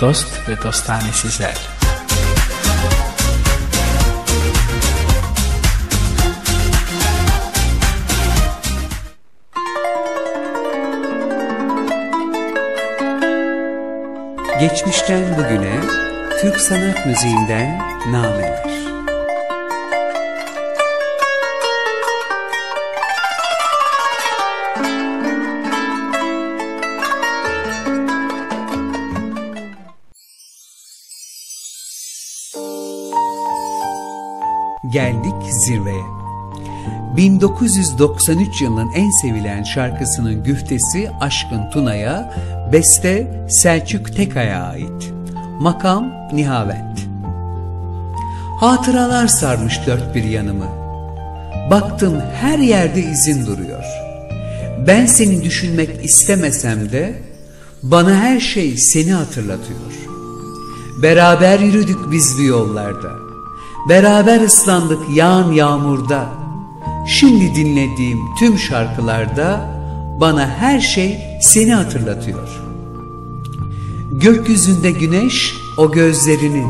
dost ve dostane sizler. Geçmişten bugüne Türk sanat müziğinden nameler. Geldik zirveye. 1993 yılının en sevilen şarkısının güftesi Aşkın Tuna'ya, beste Selçuk Tekay'a ait. Makam Nihavent. Hatıralar sarmış dört bir yanımı. Baktım her yerde izin duruyor. Ben seni düşünmek istemesem de bana her şey seni hatırlatıyor. Beraber yürüdük biz bu yollarda. Beraber ıslandık yağan yağmurda. Şimdi dinlediğim tüm şarkılarda bana her şey seni hatırlatıyor. Gökyüzünde güneş o gözlerini,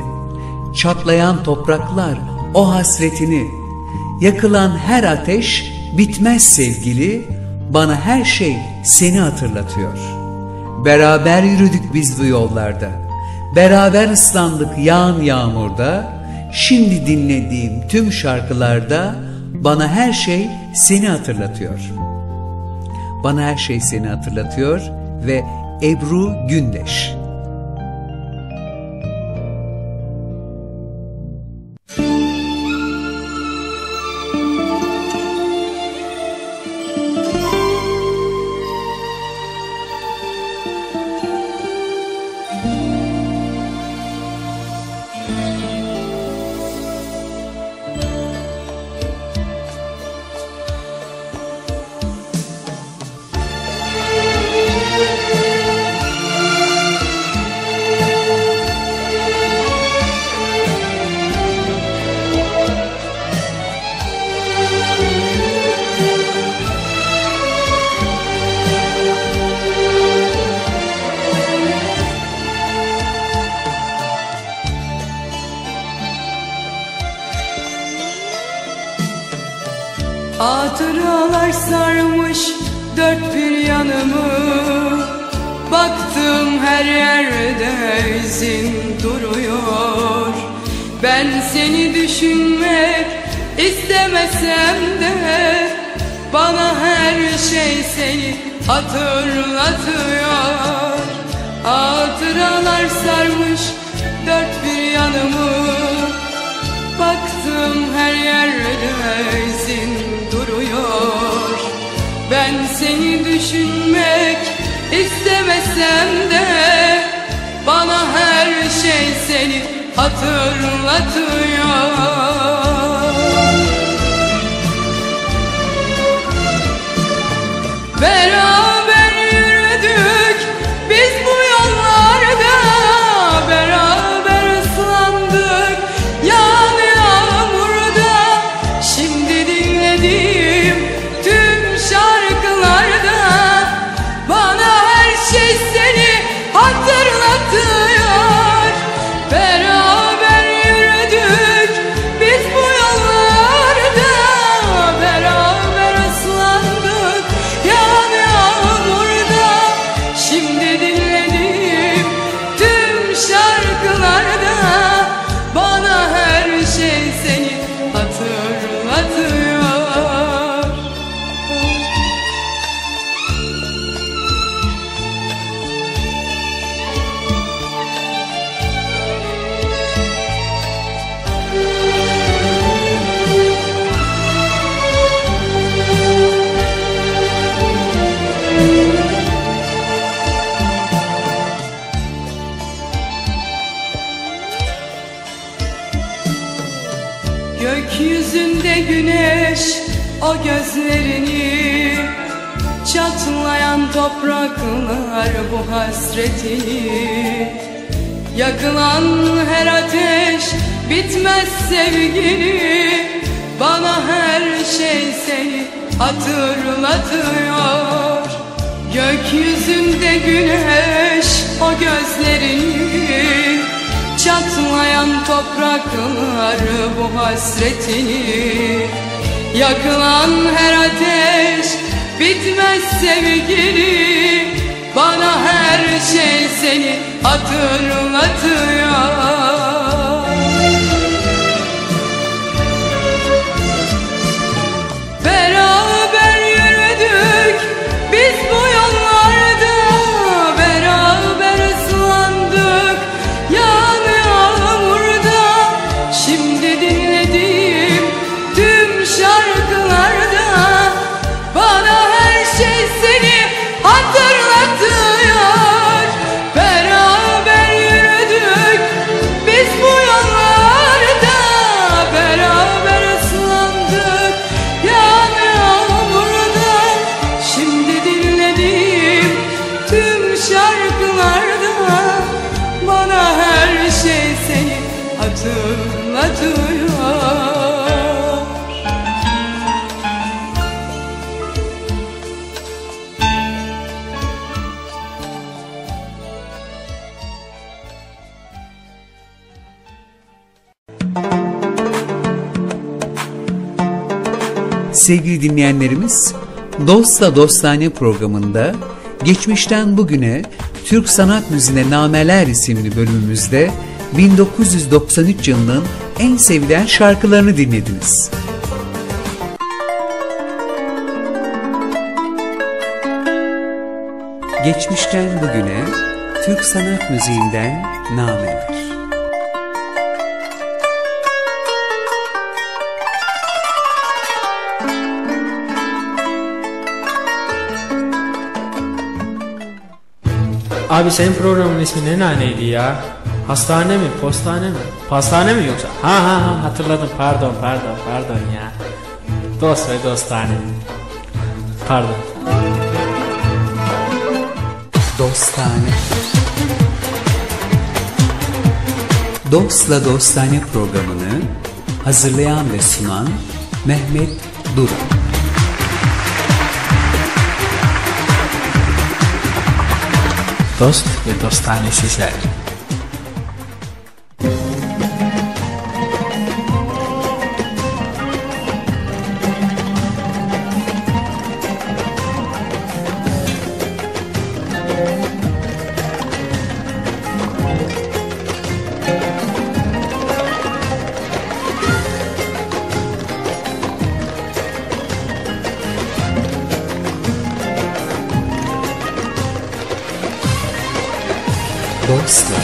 çatlayan topraklar o hasretini, yakılan her ateş bitmez sevgili, bana her şey seni hatırlatıyor. Beraber yürüdük biz bu yollarda, beraber ıslandık yağan yağmurda, şimdi dinlediğim tüm şarkılarda bana her şey seni hatırlatıyor. Bana her şey seni hatırlatıyor ve Ebru Gündeş. Hatıralar sarmış dört bir yanımı. Baktım her yerde izin duruyor. Ben seni düşünmek istemesem de Bana her şey seni hatırlatıyor. Hatıralar sarmış dört bir yanımı. Baktım her yerde izin istemesem de Bana her şey seni hatırlatıyor. Beraber her Gökyüzünde güneş o gözlerini. Çatlayan topraklar bu hasretini Yakılan her ateş bitmez sevgini. Bana her şey seni hatırlatıyor. Gökyüzünde güneş Topraklar bu hasretini Yakılan her ateş bitmez sevgili Bana her şey seni hatırlatıyor Sevgili dinleyenlerimiz, Dostla Dostane programında geçmişten bugüne Türk Sanat Müziğine Nameler isimli bölümümüzde 1993 yılının en sevilen şarkılarını dinlediniz. Geçmişten bugüne Türk Sanat Müziğinden nameler. Abi senin programın ismi ne naneydi ya? Hastane mi, postane mi? Pastane mi yoksa? Ha ha ha hatırladım pardon pardon pardon ya. Dost ve dostane. Pardon. Dostane Dostla Dostane programını hazırlayan ve sunan Mehmet Duran Dost ve dostane sizler. Dostla Dostane